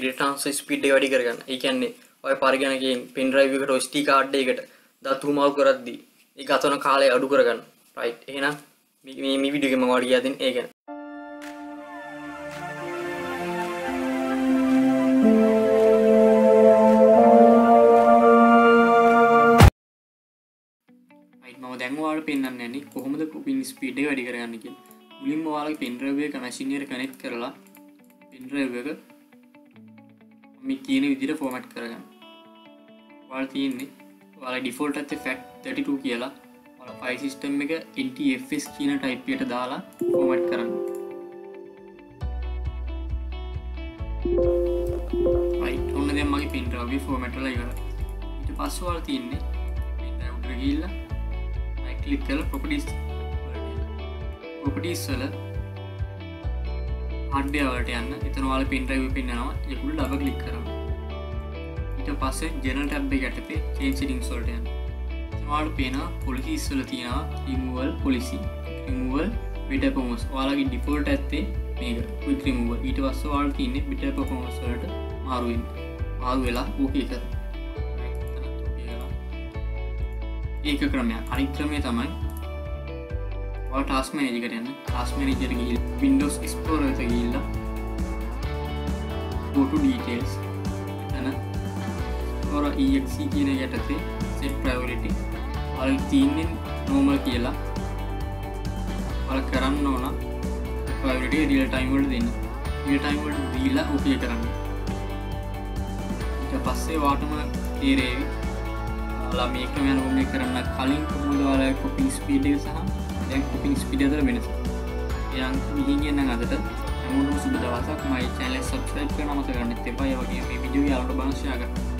ඩිටන්ස් speed වැඩි කරගන්න. ඒ කියන්නේ ඔය පරිගණකයෙන් පෙන්ඩ්‍රයිවකට ස්ටි කාඩ් එකට දත්තුමාව කරද්දී ඒ අතන කාලය අඩු කරගන්න. රයි් එහෙනම් මේ විඩියගම වඩිය ඇතින් ඒගැන මම දැන්වාට පෙන්න්න ඇනි කොහොමද පින් ස්පීඩ් වැඩි කරගන්නක මුලින්ම වාලගේ පෙන්ඩ්‍රවය මැසිිනියර කනෙක්් කරලා පෙන්ඩ්‍රවක මේ කියන විදිර ෆෝමට් කරගන්න. වාල් තියන්නේ වාල ඩිෆෝල්ට ඇත ෆැක්් 32 කියලා. ෆයි සිිස්ටම් එක NTFS කියන ටයිපයට දාලා ෆෝමට් කරන්න. ඔන්න දෙ මගේ පින්ටරවී ෆෝමටල ඉවර ඉට පස්සවාල් තියන්නේ උඩර ගිල්ලා ක්ලික් කල ප්‍රොපටිස් ප්‍රොපටිස් වල අඩ්‍යවට යන්න. එතනවාල පින්ටරව පෙන්න්නවා. යකුළු ලබ කලික් කරන්න. ඊට පස්සේ ජනල් ටැබ්බ ගැටතේ චේන්සිටිං සොල්ටයන් වාට පේන පොලිසිස්වල තියෙනවා රිමුවල් පොලිසි රිමුවල් විට පොමස් වාලගේ ඩිෆෝල්ට ඇත්තේ මේක. කුක් රිමුව ඊට පස්ස වාල් තියන්නේ පිට පොමස්වලට මාරුවෙන් ආරු වෙලා ඕකේ කර ඒක ක්‍රමයක්. අනික්‍රමය තමයි ටස් මනජකට යන්න. ටස් මනජර ගිල් පින්ඩෝස් ස්පෝරත ගිල්ල ෝටු ඩීටේල්ස් තැන තොර EXC කියන යටතේ සෙට් ප්‍රවලිටි අල් තිීන්ෙන් නෝමල් කියලා අල් කරන්න ඕන පට රියල් ටයිම්වල් දෙන්න. ිය ටයිම්වල් දීලා උපය කරන්න. පස්සේ වාටම තේරේවි. ලා මේක යනෝමය කරන්න කලින් කොමුදවාල කොපින් ස්පීඩ සහ දැන් කොපින් ස්පිඩතර වෙනස. යන් මිහිගන්න අදට හැමුණු සුබ දවසක්. මයි චැනල සබස්ක්‍රයිබ් කරනමත ගන්න එපයි වගේ මේ විඩියෝ යාලට බංශයාගන්න